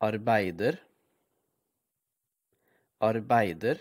arbeider arbeider